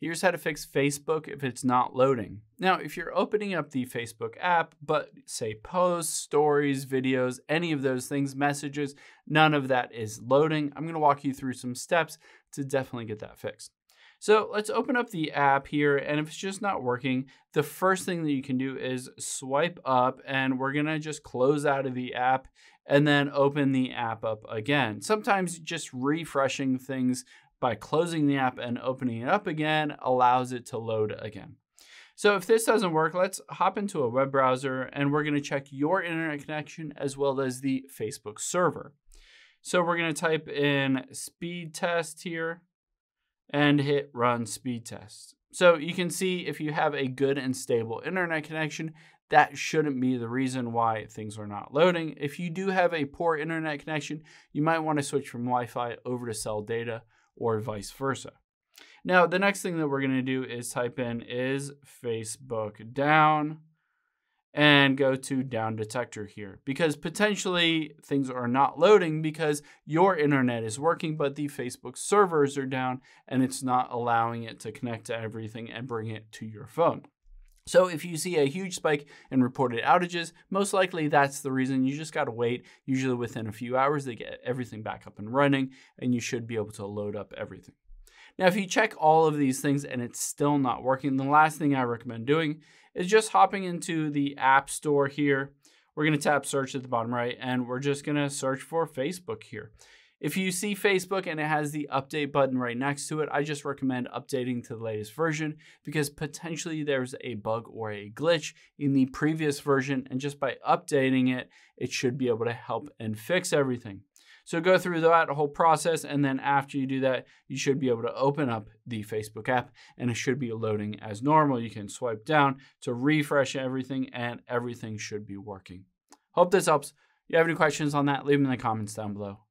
Here's how to fix Facebook if it's not loading. Now, if you're opening up the Facebook app, but say posts, stories, videos, any of those things, messages, none of that is loading, I'm gonna walk you through some steps to definitely get that fixed. So let's open up the app here, and if it's just not working, the first thing that you can do is swipe up, and we're gonna just close out of the app and then open the app up again. Sometimes just refreshing things by closing the app and opening it up again allows it to load again. So if this doesn't work, let's hop into a web browser and we're gonna check your internet connection as well as the Facebook server. So we're gonna type in speed test here and hit run speed test. So you can see if you have a good and stable internet connection, that shouldn't be the reason why things are not loading. If you do have a poor internet connection, you might want to switch from Wi-Fi over to cell data or vice versa. Now, the next thing that we're going to do is type in is Facebook down and go to Downdetector here because potentially things are not loading because your internet is working, but the Facebook servers are down and it's not allowing it to connect to everything and bring it to your phone. So if you see a huge spike in reported outages, most likely that's the reason. You just got to wait. Usually within a few hours, they get everything back up and running, and you should be able to load up everything. Now, if you check all of these things and it's still not working, the last thing I recommend doing is just hopping into the App Store here. We're going to tap search at the bottom right, and we're just going to search for Facebook here. If you see Facebook and it has the update button right next to it, I just recommend updating to the latest version because potentially there's a bug or a glitch in the previous version. And just by updating it, it should be able to help and fix everything. So go through that whole process. And then after you do that, you should be able to open up the Facebook app and it should be loading as normal. You can swipe down to refresh everything and everything should be working. Hope this helps. If you have any questions on that, leave them in the comments down below